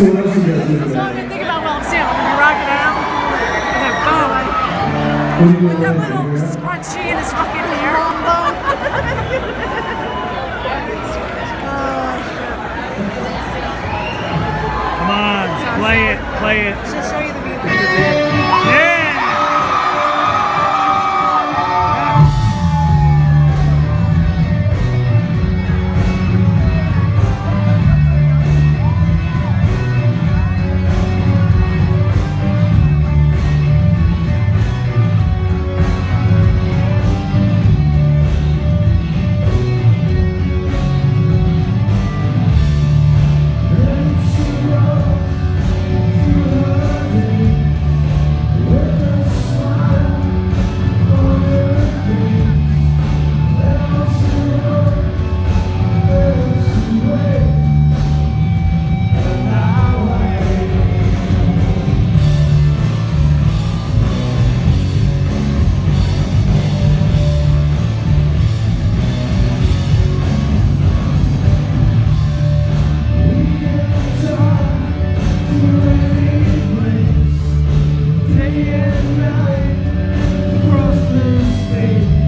So what else you guys do? So I've been thinking about what I'm saying. I'm gonna be rocking out. And then boom. What With that little scrunchy in his fucking hair. Come on, play it, play it. Should I show you the across the state.